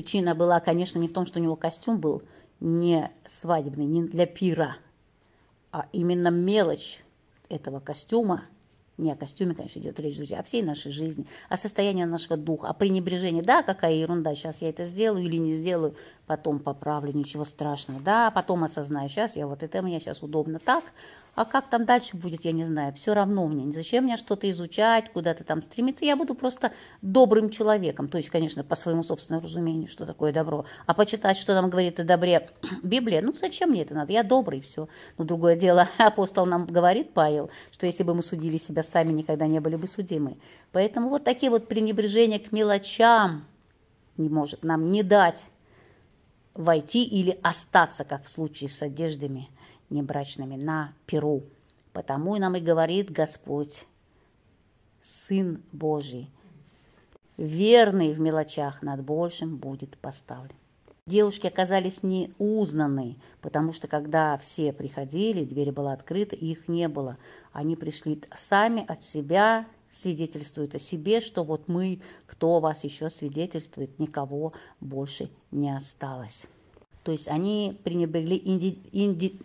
Причина была, конечно, не в том, что у него костюм был не свадебный, не для пира, а именно мелочь этого костюма – не о костюме, конечно, идет речь, друзья, о всей нашей жизни, о состоянии нашего духа, о пренебрежении. Да, какая ерунда, сейчас я это сделаю или не сделаю, потом поправлю, ничего страшного. Да, потом осознаю, сейчас я вот это мне сейчас удобно так, а как там дальше будет, я не знаю. Все равно мне. Зачем мне что-то изучать, куда-то там стремиться. Я буду просто добрым человеком. То есть, конечно, по своему собственному разумению, что такое добро. А почитать, что там говорит о добре Библия, ну зачем мне это надо? Я добрый, все. Но другое дело, апостол нам говорит, Павел, что если бы мы судили себя сами, никогда не были бы судимы. Поэтому вот такие вот пренебрежения к мелочам не может нам не дать войти или остаться, как в случае с одеждами – небрачными на Перу. Потому и нам и говорит Господь, Сын Божий, верный в мелочах над большим будет поставлен. Девушки оказались неузнаны, потому что когда все приходили, дверь была открыта, их не было. Они пришли сами от себя, свидетельствуют о себе, что вот мы, кто вас еще свидетельствует, никого больше не осталось. То есть они пренебрегли инди, инди,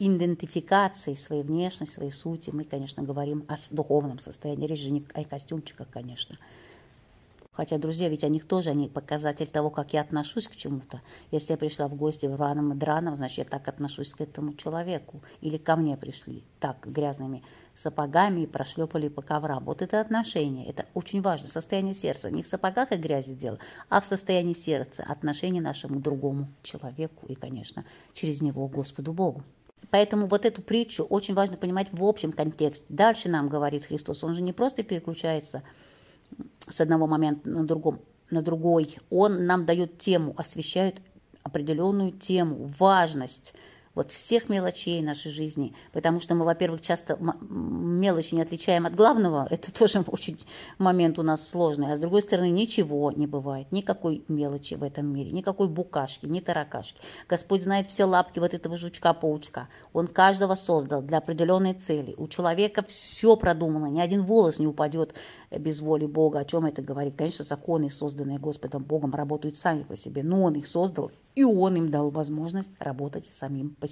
идентификации своей внешности, своей сути. Мы, конечно, говорим о духовном состоянии, речь же не о костюмчиках, конечно. Хотя, друзья, ведь о них тоже, они показатель того, как я отношусь к чему-то. Если я пришла в гости в раном и драном, значит, я так отношусь к этому человеку. Или ко мне пришли так грязными сапогами и прошлепали по коврам. Вот это отношение, это очень важно, состояние сердца. Не в сапогах и грязи дело, а в состоянии сердца, отношение нашему другому человеку и, конечно, через него Господу Богу. Поэтому вот эту притчу очень важно понимать в общем контексте. Дальше нам говорит Христос, он же не просто переключается с одного момента на, другом, на другой, он нам дает тему, освещает определенную тему, важность – вот всех мелочей нашей жизни, потому что мы, во-первых, часто мелочи не отличаем от главного, это тоже очень момент у нас сложный, а с другой стороны ничего не бывает, никакой мелочи в этом мире, никакой букашки, ни таракашки. Господь знает все лапки вот этого жучка-паучка, Он каждого создал для определенной цели, у человека все продумано, ни один волос не упадет без воли Бога. О чем это говорит? Конечно, законы, созданные Господом Богом, работают сами по себе, но Он их создал, и Он им дал возможность работать самим по себе.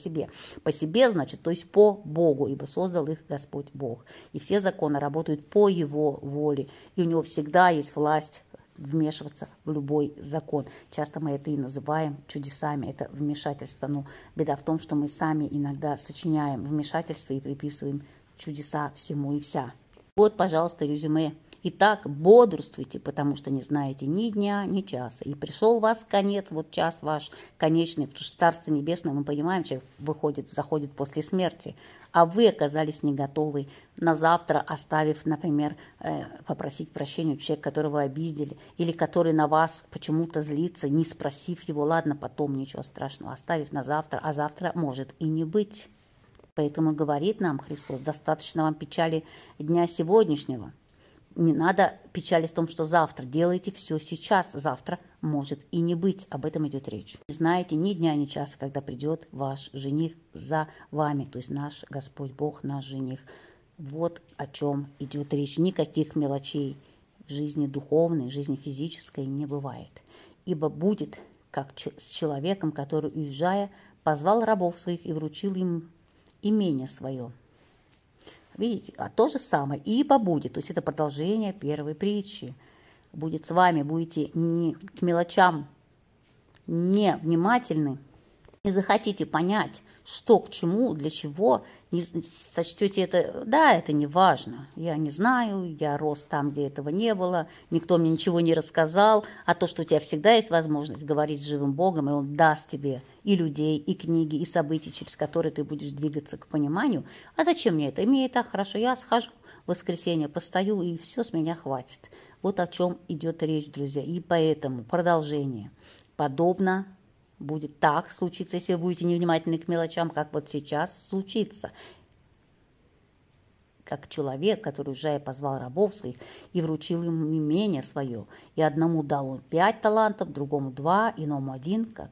По себе, значит, то есть по Богу, ибо создал их Господь Бог. И все законы работают по Его воле, и у Него всегда есть власть вмешиваться в любой закон. Часто мы это и называем чудесами, это вмешательство. Но беда в том, что мы сами иногда сочиняем вмешательство и приписываем чудеса всему и вся. Вот, пожалуйста, резюме Итак, бодрствуйте, потому что не знаете ни дня, ни часа. И пришел вас конец, вот час ваш конечный, потому что в Царстве Небесное, мы понимаем, человек выходит, заходит после смерти, а вы оказались не готовы на завтра, оставив, например, э, попросить прощения у человека, которого обидели, или который на вас почему-то злится, не спросив его, ладно, потом ничего страшного, оставив на завтра, а завтра может и не быть. Поэтому говорит нам Христос, достаточно вам печали дня сегодняшнего – не надо печалиться в том, что завтра. Делайте все сейчас. Завтра может и не быть. Об этом идет речь. Не знаете ни дня, ни часа, когда придет ваш жених за вами. То есть наш Господь Бог, наш жених. Вот о чем идет речь. Никаких мелочей жизни духовной, жизни физической не бывает. Ибо будет, как с человеком, который, уезжая, позвал рабов своих и вручил им имение свое. Видите, а то же самое, ибо будет, то есть это продолжение первой притчи. Будет с вами, будете не к мелочам не внимательны, не захотите понять, что к чему, для чего, не сочтете это, да, это не важно. Я не знаю, я рос там, где этого не было, никто мне ничего не рассказал, а то, что у тебя всегда есть возможность говорить с живым Богом, и Он даст тебе и людей, и книги, и события, через которые ты будешь двигаться к пониманию. А зачем мне это? Мне это хорошо, я схожу в воскресенье, постою, и все с меня хватит. Вот о чем идет речь, друзья. И поэтому продолжение. Подобно будет так случиться, если вы будете невнимательны к мелочам, как вот сейчас случится. Как человек, который уже позвал рабов своих и вручил им имение свое, и одному дал он пять талантов, другому два, иному один, как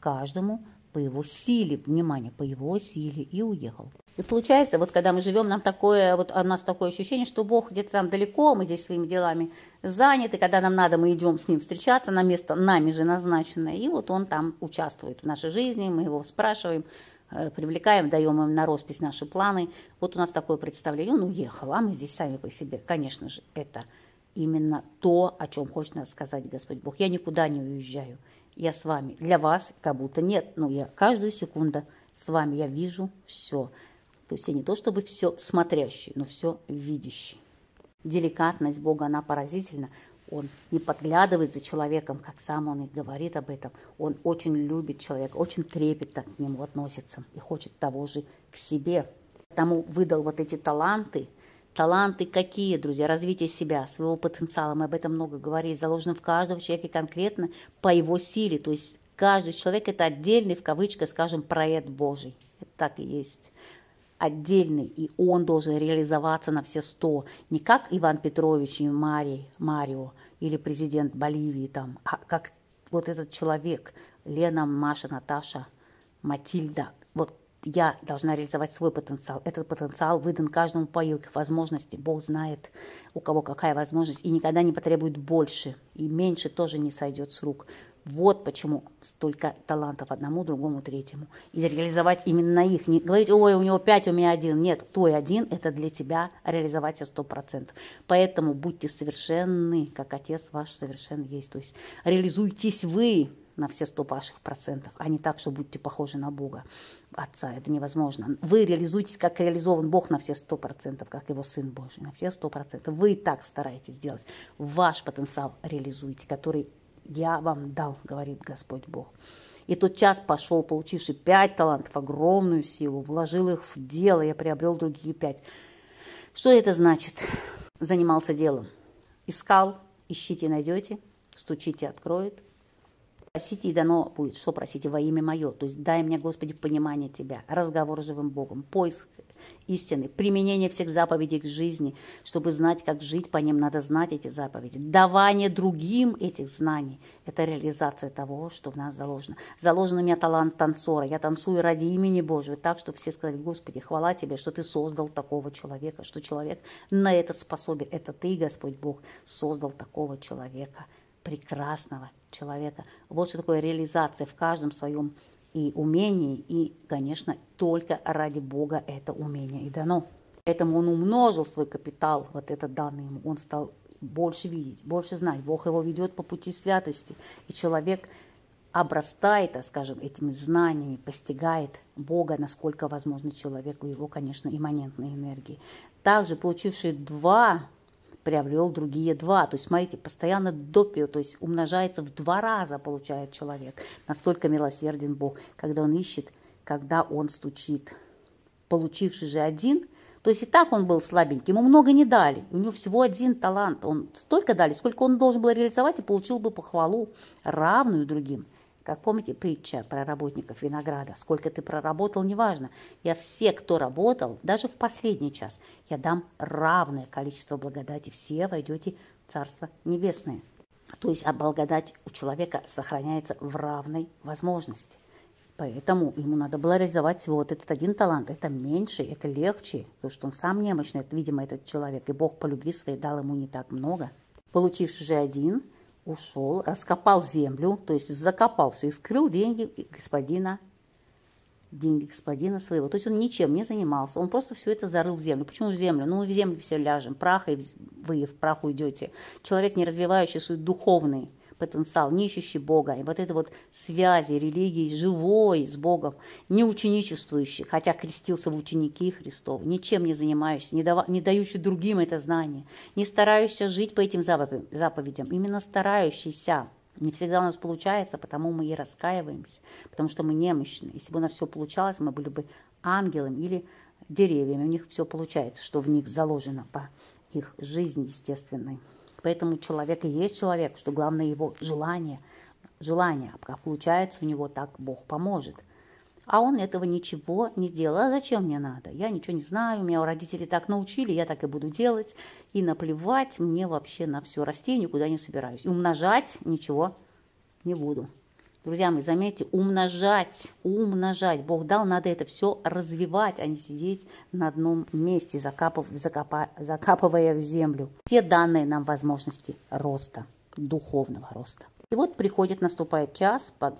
каждому по его силе, внимание, по его силе, и уехал. И получается, вот когда мы живем, нам такое, вот у нас такое ощущение, что Бог где-то там далеко, мы здесь своими делами заняты, когда нам надо, мы идем с Ним встречаться на место нами же назначенное, и вот Он там участвует в нашей жизни, мы Его спрашиваем, э, привлекаем, даем им на роспись наши планы. Вот у нас такое представление, он уехал, а мы здесь сами по себе. Конечно же, это именно то, о чем хочет нас сказать Господь Бог. Я никуда не уезжаю, я с вами. Для вас как будто нет, но я каждую секунду с вами, я вижу все. То есть я не то чтобы все смотрящий, но все видящий. Деликатность Бога, она поразительна. Он не подглядывает за человеком, как сам он и говорит об этом. Он очень любит человека, очень трепетно к нему относится и хочет того же к себе. Тому выдал вот эти таланты. Таланты какие, друзья? Развитие себя, своего потенциала. Мы об этом много говорили. Заложено в каждом человеке конкретно по его силе. То есть каждый человек – это отдельный, в кавычках, скажем, проект Божий. Это так и есть отдельный, и он должен реализоваться на все сто. Не как Иван Петрович и Марий, Марио или президент Боливии, там, а как вот этот человек, Лена, Маша, Наташа, Матильда. Я должна реализовать свой потенциал. Этот потенциал выдан каждому по их возможности. Бог знает, у кого какая возможность, и никогда не потребует больше, и меньше тоже не сойдет с рук. Вот почему столько талантов одному, другому, третьему. И реализовать именно их. Не говорить, ой, у него пять, у меня один. Нет, твой один – это для тебя реализовать все сто процентов. Поэтому будьте совершенны, как Отец ваш совершен есть. То есть реализуйтесь вы на все сто ваших процентов, а не так, что будьте похожи на Бога, Отца. Это невозможно. Вы реализуетесь, как реализован Бог на все сто процентов, как Его Сын Божий, на все сто процентов. Вы и так стараетесь сделать. Ваш потенциал реализуете, который я вам дал, говорит Господь Бог. И тот час пошел, получивший пять талантов, огромную силу, вложил их в дело, я приобрел другие пять. Что это значит? Занимался делом. Искал, ищите, найдете, стучите, откроет. Просите, и дано будет. Что просите? Во имя мое. То есть дай мне, Господи, понимание Тебя, разговор с живым Богом, поиск истины, применение всех заповедей к жизни. Чтобы знать, как жить по ним, надо знать эти заповеди. Давание другим этих знаний – это реализация того, что в нас заложено. Заложен у меня талант танцора. Я танцую ради имени Божьего, так, что все сказали, Господи, хвала Тебе, что Ты создал такого человека, что человек на это способен. Это Ты, Господь Бог, создал такого человека, прекрасного человека. Вот что такое реализация в каждом своем и умении, и, конечно, только ради Бога это умение и дано. Поэтому он умножил свой капитал, вот этот данный ему, он стал больше видеть, больше знать. Бог его ведет по пути святости, и человек обрастает, скажем, этими знаниями, постигает Бога, насколько возможно человеку, его, конечно, имманентной энергии. Также, получивший два приобрел другие два. То есть, смотрите, постоянно допио, то есть умножается в два раза, получает человек. Настолько милосерден Бог, когда он ищет, когда он стучит. Получивший же один, то есть и так он был слабенький, ему много не дали. У него всего один талант. Он столько дали, сколько он должен был реализовать и получил бы похвалу, равную другим. Как помните притча про работников винограда? Сколько ты проработал, неважно. Я все, кто работал, даже в последний час, я дам равное количество благодати. Все войдете в Царство Небесное. То есть а благодать у человека сохраняется в равной возможности. Поэтому ему надо было реализовать вот этот один талант. Это меньше, это легче, потому что он сам немощный, это, видимо, этот человек. И Бог по любви своей дал ему не так много. Получивший же один – ушел, раскопал землю, то есть закопал все и скрыл деньги господина, деньги господина своего. То есть он ничем не занимался, он просто все это зарыл в землю. Почему в землю? Ну, в землю все ляжем, прах, и вы в прах уйдете. Человек, не развивающий свой духовный потенциал, не ищущий Бога. И вот это вот связи религии живой с Богом, не ученичествующий, хотя крестился в ученики Христов, ничем не занимающийся, не, дава, не дающий другим это знание, не старающийся жить по этим заповедям, именно старающийся. Не всегда у нас получается, потому мы и раскаиваемся, потому что мы немощны. Если бы у нас все получалось, мы были бы ангелами или деревьями. У них все получается, что в них заложено по их жизни естественной. Поэтому человек и есть человек, что главное его желание. Желание, а как получается у него, так Бог поможет. А он этого ничего не сделал. А зачем мне надо? Я ничего не знаю, меня родители так научили, я так и буду делать. И наплевать мне вообще на все. Расти никуда не собираюсь. Умножать ничего не буду. Друзья мои, заметьте, умножать, умножать. Бог дал, надо это все развивать, а не сидеть на одном месте, закапыв, закопа, закапывая в землю. Все данные нам возможности роста, духовного роста. И вот приходит, наступает час, под,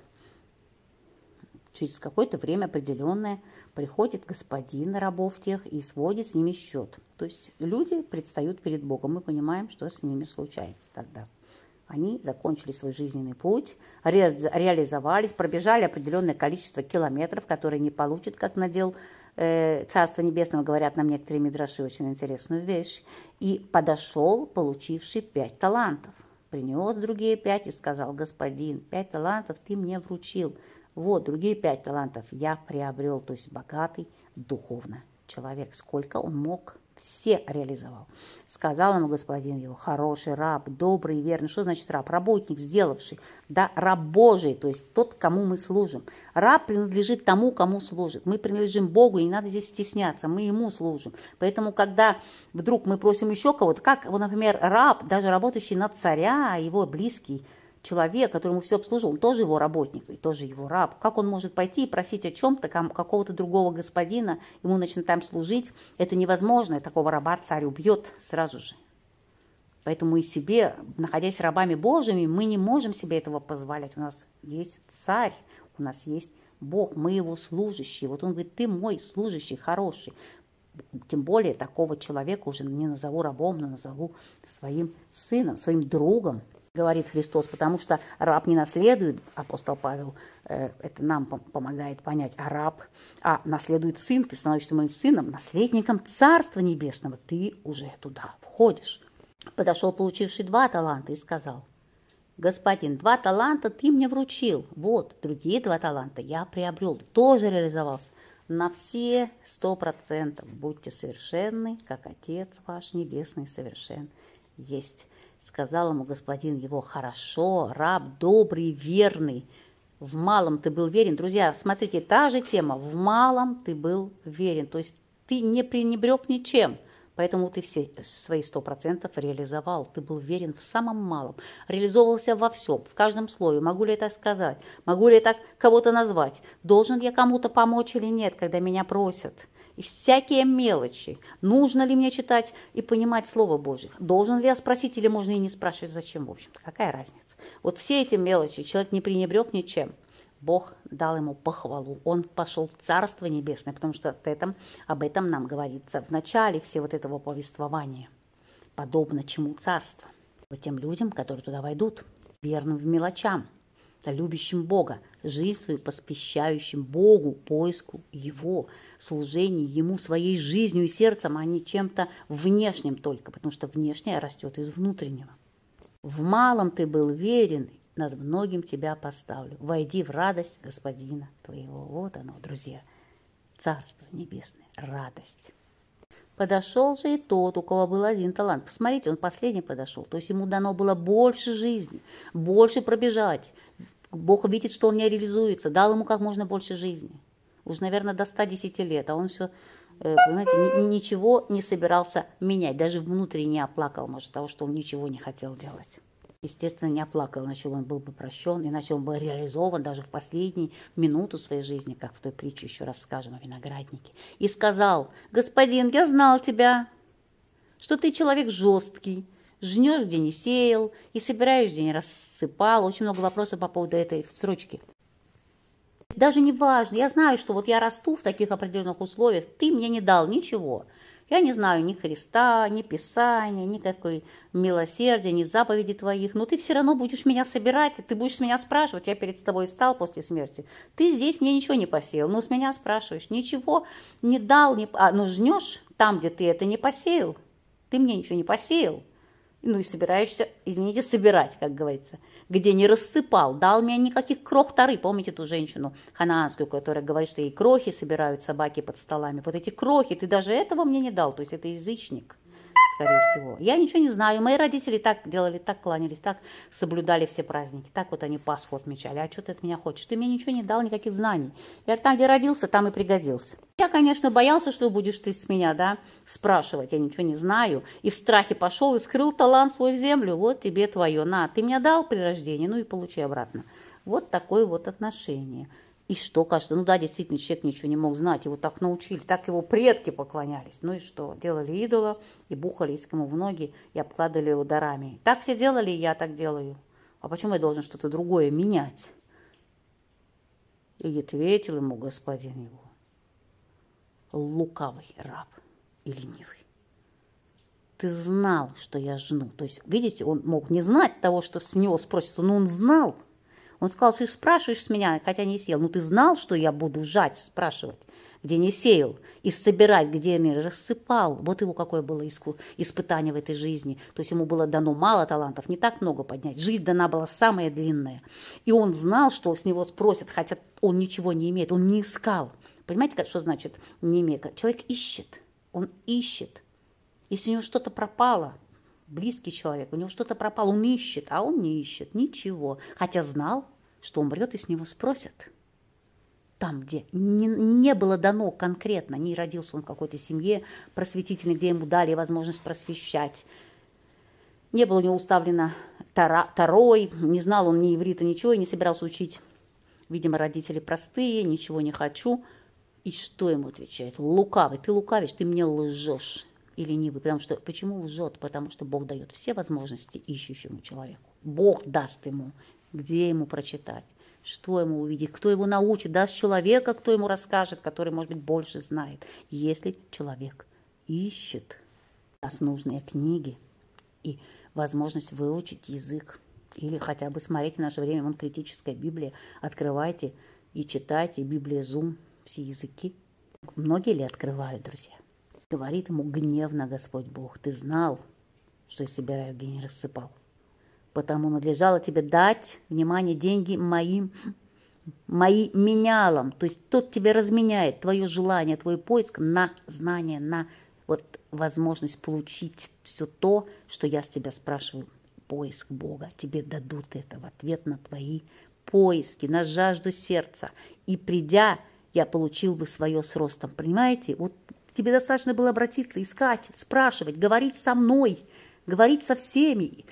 через какое-то время определенное, приходит господин рабов тех и сводит с ними счет. То есть люди предстают перед Богом. Мы понимаем, что с ними случается тогда. Они закончили свой жизненный путь, реализовались, пробежали определенное количество километров, которые не получат, как надел э, Царство Небесного, говорят нам некоторые мидраши очень интересную вещь, и подошел, получивший пять талантов. Принес другие пять и сказал, господин, пять талантов ты мне вручил. Вот, другие пять талантов я приобрел, то есть богатый духовно человек. Сколько он мог все реализовал. Сказал ему господин его, хороший раб, добрый и верный. Что значит раб? Работник, сделавший. Да, раб Божий, то есть тот, кому мы служим. Раб принадлежит тому, кому служит. Мы принадлежим Богу, и не надо здесь стесняться, мы ему служим. Поэтому, когда вдруг мы просим еще кого-то, как, например, раб, даже работающий на царя, его близкий, человек, которому все обслужил, он тоже его работник и тоже его раб. Как он может пойти и просить о чем-то какого-то другого господина, ему начнут там служить? Это невозможно, такого раба царь убьет сразу же. Поэтому и себе, находясь рабами Божьими, мы не можем себе этого позволять. У нас есть царь, у нас есть Бог, мы его служащие. Вот он говорит, ты мой служащий, хороший. Тем более такого человека уже не назову рабом, но назову своим сыном, своим другом говорит Христос, потому что раб не наследует, апостол Павел э, это нам помогает понять, а раб, а наследует сын, ты становишься моим сыном, наследником Царства Небесного, ты уже туда входишь. Подошел получивший два таланта и сказал, господин, два таланта ты мне вручил, вот, другие два таланта я приобрел, тоже реализовался. На все сто процентов будьте совершенны, как Отец ваш Небесный совершен есть. Сказал ему господин его, хорошо, раб добрый, верный. В малом ты был верен. Друзья, смотрите, та же тема. В малом ты был верен. То есть ты не пренебрег ничем. Поэтому ты все свои сто процентов реализовал. Ты был верен в самом малом. Реализовывался во всем, в каждом слое. Могу ли я так сказать? Могу ли я так кого-то назвать? Должен я кому-то помочь или нет, когда меня просят? И всякие мелочи. Нужно ли мне читать и понимать Слово Божье? Должен ли я спросить или можно и не спрашивать, зачем, в общем-то? Какая разница? Вот все эти мелочи человек не пренебрег ничем. Бог дал ему похвалу. Он пошел в Царство Небесное, потому что этом, об этом нам говорится в начале всего вот этого повествования. Подобно чему царство? Тем людям, которые туда войдут, верным в мелочам, любящим Бога, жизнь свою посвящающим Богу, поиску Его, служению Ему своей жизнью и сердцем, а не чем-то внешним только, потому что внешнее растет из внутреннего. В малом ты был верен, над многим тебя поставлю. Войди в радость Господина твоего. Вот оно, друзья, Царство Небесное, радость. Подошел же и тот, у кого был один талант. Посмотрите, он последний подошел. То есть ему дано было больше жизни, больше пробежать. Бог видит, что он не реализуется, дал ему как можно больше жизни. Уж, наверное, до 110 лет, а он все, э, понимаете, ничего не собирался менять. Даже внутренне оплакал, может, того, что он ничего не хотел делать. Естественно, не оплакал, иначе он был бы прощен, иначе он был реализован даже в последнюю минуту своей жизни, как в той притче еще раз скажем о винограднике. И сказал, господин, я знал тебя, что ты человек жесткий, жнешь, где не сеял, и собираешь, где не рассыпал. Очень много вопросов по поводу этой строчки. Даже не важно, я знаю, что вот я расту в таких определенных условиях, ты мне не дал ничего. Я не знаю ни Христа, ни Писания, никакой милосердия, ни заповеди твоих, но ты все равно будешь меня собирать, ты будешь меня спрашивать, я перед тобой стал после смерти. Ты здесь мне ничего не посеял, но с меня спрашиваешь, ничего не дал, не... а, ну жнешь там, где ты это не посеял, ты мне ничего не посеял ну и собираешься, извините, собирать, как говорится, где не рассыпал, дал мне никаких крох тары. Помните ту женщину ханаанскую, которая говорит, что ей крохи собирают собаки под столами. Вот эти крохи, ты даже этого мне не дал, то есть это язычник скорее всего. Я ничего не знаю. Мои родители так делали, так кланялись, так соблюдали все праздники. Так вот они Пасху отмечали. А что ты от меня хочешь? Ты мне ничего не дал, никаких знаний. Я там, где родился, там и пригодился. Я, конечно, боялся, что будешь ты с меня, да, спрашивать. Я ничего не знаю. И в страхе пошел и скрыл талант свой в землю. Вот тебе твое. На, ты мне дал при рождении, ну и получи обратно. Вот такое вот отношение. И что, кажется, ну да, действительно, человек ничего не мог знать, его так научили, так его предки поклонялись. Ну и что, делали идола и бухали ему в ноги и обкладывали его дарами. Так все делали, и я так делаю. А почему я должен что-то другое менять? И ответил ему господин его, лукавый раб и ленивый. Ты знал, что я жну. То есть, видите, он мог не знать того, что с него спросится, но он знал. Он сказал, ты спрашиваешь с меня, хотя не сел. Ну ты знал, что я буду жать, спрашивать, где не сеял, и собирать, где не рассыпал. Вот его какое было испытание в этой жизни. То есть ему было дано мало талантов, не так много поднять. Жизнь дана была самая длинная. И он знал, что с него спросят, хотя он ничего не имеет, он не искал. Понимаете, что значит не имеет? Человек ищет, он ищет. Если у него что-то пропало, близкий человек, у него что-то пропало, он ищет, а он не ищет ничего, хотя знал, что умрет и с него спросят. Там, где не, не было дано конкретно, не родился он в какой-то семье просветительной, где ему дали возможность просвещать, не было у него уставлено тара, тарой, не знал он ни иврита, ничего, и не собирался учить. Видимо, родители простые, ничего не хочу. И что ему отвечает? Лукавый, ты лукавишь, ты мне лжешь и ленивый. Потому что, почему лжет? Потому что Бог дает все возможности ищущему человеку. Бог даст ему, где ему прочитать, что ему увидеть, кто его научит, даст человека, кто ему расскажет, который, может быть, больше знает. Если человек ищет даст нужные книги и возможность выучить язык, или хотя бы смотрите в наше время, вон критическая Библия, открывайте и читайте Библия Зум, все языки. Многие ли открывают, друзья? Говорит ему гневно Господь Бог, ты знал, что я собираю гений рассыпал. Потому надлежало тебе дать, внимание, деньги моим, мои менялам. То есть тот тебе разменяет твое желание, твой поиск на знание, на вот возможность получить все то, что я с тебя спрашиваю. Поиск Бога. Тебе дадут это в ответ на твои поиски, на жажду сердца. И придя, я получил бы свое с ростом. Понимаете? Вот Тебе достаточно было обратиться, искать, спрашивать, говорить со мной, говорить со всеми.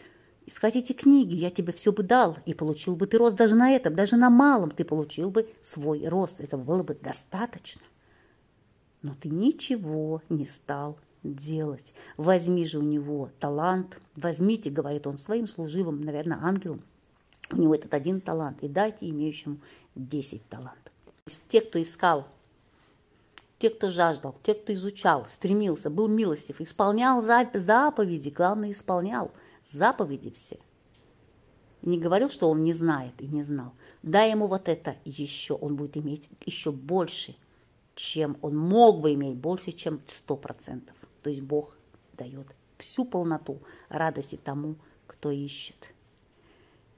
Искать эти книги, я тебе все бы дал, и получил бы ты рост даже на этом, даже на малом ты получил бы свой рост. Этого было бы достаточно. Но ты ничего не стал делать. Возьми же у него талант, возьмите, говорит он своим служивым, наверное, ангелом, у него этот один талант, и дайте имеющему десять талантов. Те, кто искал те, кто жаждал, те, кто изучал, стремился, был милостив, исполнял заповеди, главное, исполнял заповеди все. Не говорил, что он не знает и не знал. Дай ему вот это еще, он будет иметь еще больше, чем он мог бы иметь, больше, чем сто процентов. То есть Бог дает всю полноту радости тому, кто ищет.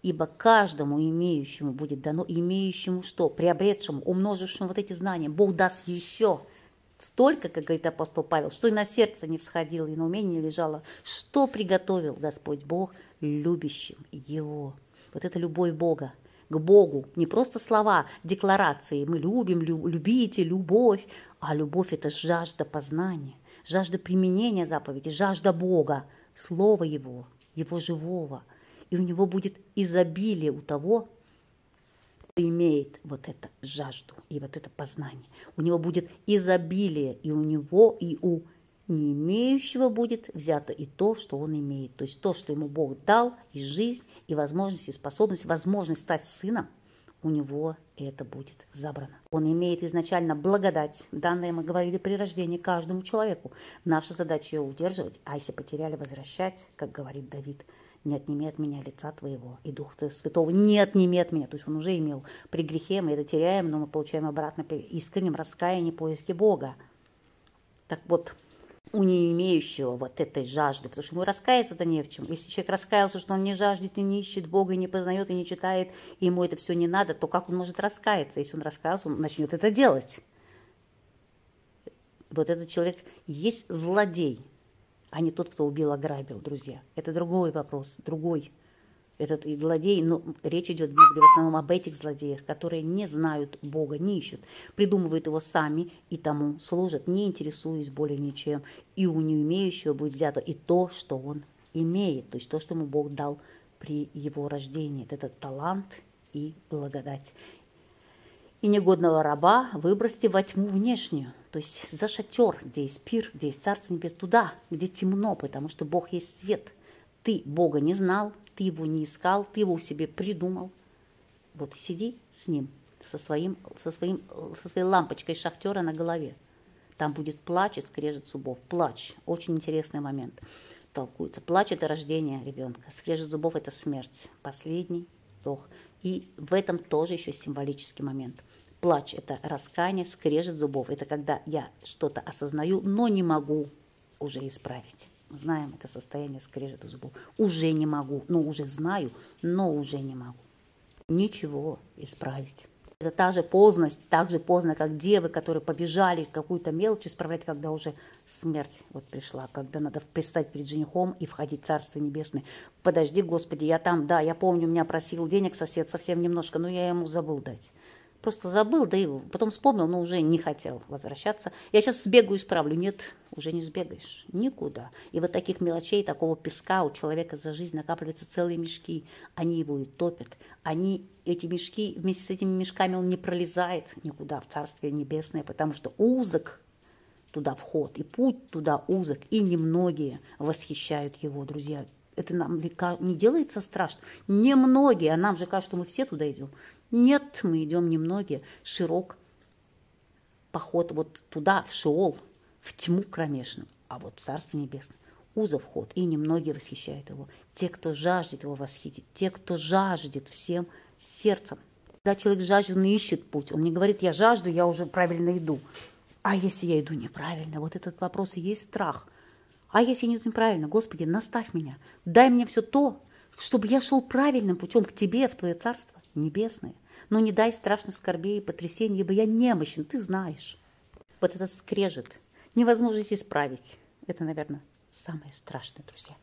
Ибо каждому имеющему будет дано, имеющему что? Приобретшему, умножившему вот эти знания, Бог даст еще – Столько, как говорит апостол Павел, что и на сердце не всходило, и на умении лежало, что приготовил Господь Бог любящим Его. Вот это любовь Бога к Богу. Не просто слова, декларации «мы любим», «любите», «любовь», а любовь – это жажда познания, жажда применения заповеди, жажда Бога, Слова Его, Его живого. И у него будет изобилие у того, имеет вот эту жажду и вот это познание. У него будет изобилие, и у него, и у не имеющего будет взято и то, что он имеет. То есть то, что ему Бог дал, и жизнь, и возможность, и способность, возможность стать сыном, у него это будет забрано. Он имеет изначально благодать, данное мы говорили при рождении каждому человеку. Наша задача ее удерживать, а если потеряли, возвращать, как говорит Давид – не отними от меня лица твоего, и Дух Святого не отними от меня. То есть он уже имел при грехе, мы это теряем, но мы получаем обратно при искреннем раскаянии, поиске Бога. Так вот, у не имеющего вот этой жажды, потому что ему раскаяться-то не в чем. Если человек раскаялся, что он не жаждет и не ищет Бога, и не познает, и не читает, и ему это все не надо, то как он может раскаяться? Если он раскаялся, он начнет это делать. Вот этот человек есть злодей, а не тот, кто убил, ограбил, друзья. Это другой вопрос, другой. Этот злодей, но речь идет в Библии в основном об этих злодеях, которые не знают Бога, не ищут, придумывают его сами и тому служат, не интересуясь более ничем. И у не имеющего будет взято и то, что он имеет, то есть то, что ему Бог дал при его рождении. Это талант и благодать. И негодного раба выбросьте во тьму внешнюю, то есть за шатер, где есть пир, где есть Царство Небес, туда, где темно, потому что Бог есть свет. Ты Бога не знал, ты его не искал, ты его себе придумал. Вот и сиди с ним, со, своим, со, своим, со своей лампочкой шахтера на голове. Там будет плач и скрежет зубов. Плач. Очень интересный момент. Толкуется. Плач – это рождение ребенка. Скрежет зубов – это смерть. Последний вдох. И в этом тоже еще символический момент. Плач – это раскаяние, скрежет зубов. Это когда я что-то осознаю, но не могу уже исправить. Знаем это состояние скрежета зубов. Уже не могу, ну уже знаю, но уже не могу. Ничего исправить. Это та же поздность, так же поздно, как девы, которые побежали какую-то мелочь исправлять, когда уже смерть вот пришла, когда надо предстать перед женихом и входить в Царство Небесное. Подожди, Господи, я там, да, я помню, меня просил денег сосед совсем немножко, но я ему забыл дать. Просто забыл, да и потом вспомнил, но уже не хотел возвращаться. Я сейчас сбегаю, исправлю. Нет, уже не сбегаешь. Никуда. И вот таких мелочей, такого песка у человека за жизнь накапливаются целые мешки. Они его и топят. Они, эти мешки, вместе с этими мешками он не пролезает никуда в Царствие Небесное, потому что узок туда вход, и путь туда узок, и немногие восхищают его, друзья. Это нам не делается страшно. Немногие, а нам же кажется, что мы все туда идем. Нет, мы идем немногие, широк поход вот туда, в Шеол, в тьму кромешную, а вот в Царство Небесное узов вход, и немногие восхищают его. Те, кто жаждет его восхитить, те, кто жаждет всем сердцем. Когда человек жаждет, он ищет путь. Он не говорит, я жажду, я уже правильно иду. А если я иду неправильно? Вот этот вопрос и есть страх. А если я иду неправильно? Господи, наставь меня. Дай мне все то, чтобы я шел правильным путем к Тебе, в Твое Царство Небесное. Но не дай страшных скорбей и потрясений, ибо я немощен, ты знаешь. Вот этот скрежет, невозможность исправить. Это, наверное, самое страшное, друзья.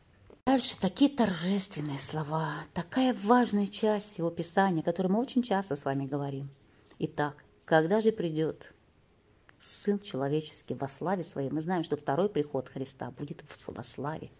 Дальше такие торжественные слова, такая важная часть его писания, о которой мы очень часто с вами говорим. Итак, когда же придет Сын человеческий во славе своей? Мы знаем, что второй приход Христа будет во славе.